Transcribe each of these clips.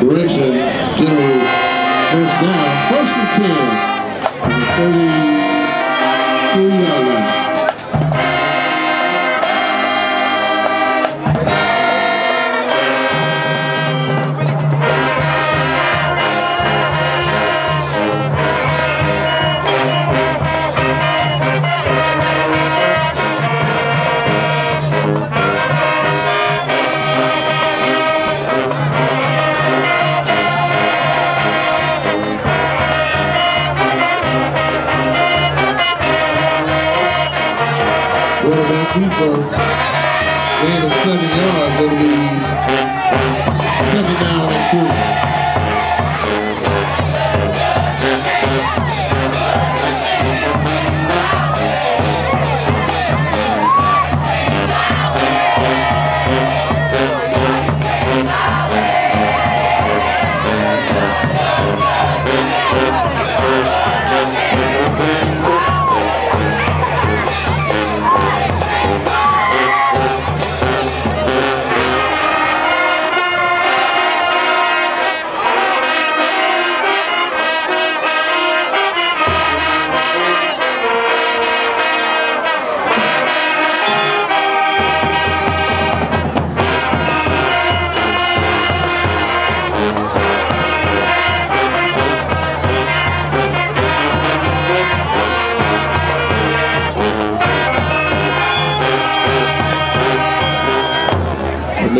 direction. General first down, first and 10. 30, Quarterback keeper, gain of seven yards, it'll be second down.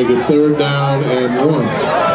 Make it third down and one.